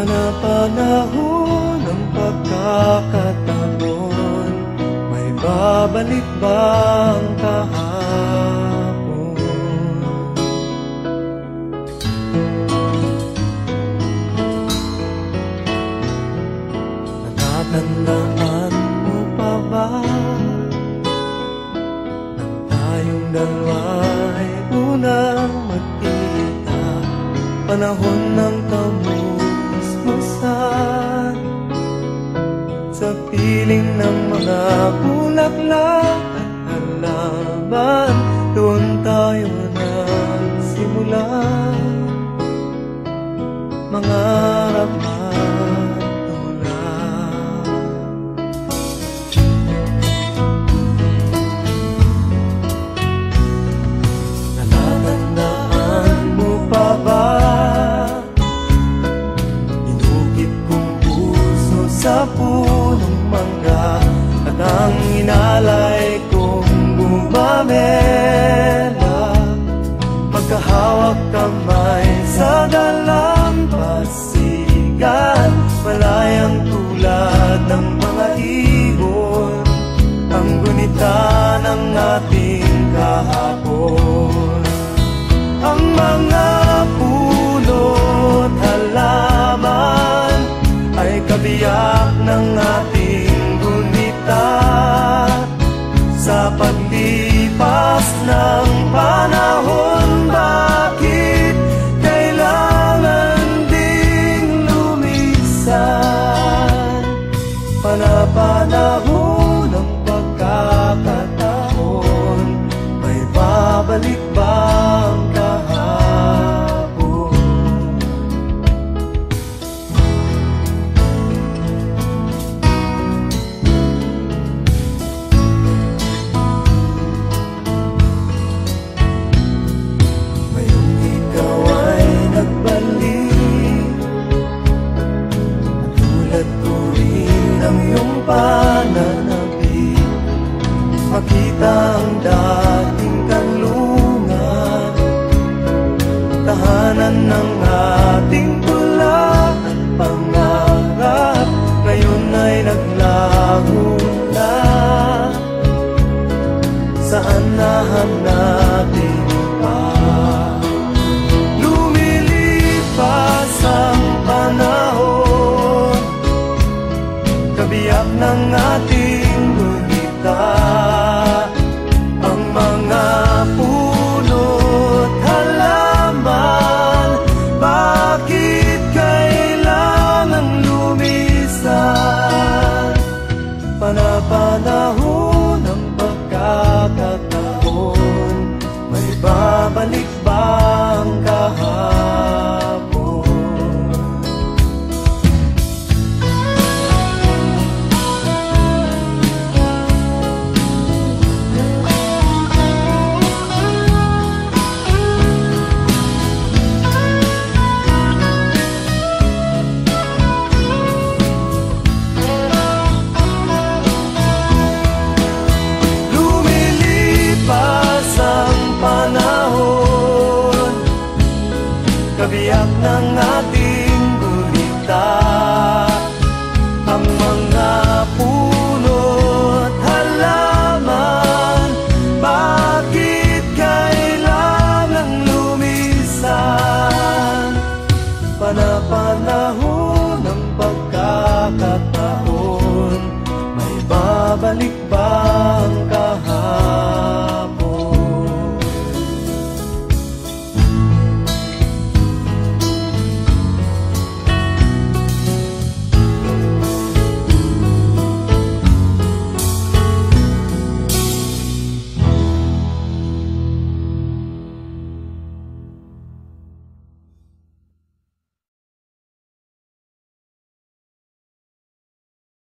panapanahon ng pagkakataon May babalik ba ang kahapon? Natatandaan mo pa ba Nang tayong dalawa ay unang magkita Panahon ng kamuha piling ng mga bulaklak at halaman bumamela Magkahawak kamay sa dalampasigan Malayang tulad ng mga ibon Ang gunita ng ating kahapon Saan nahanapin pa?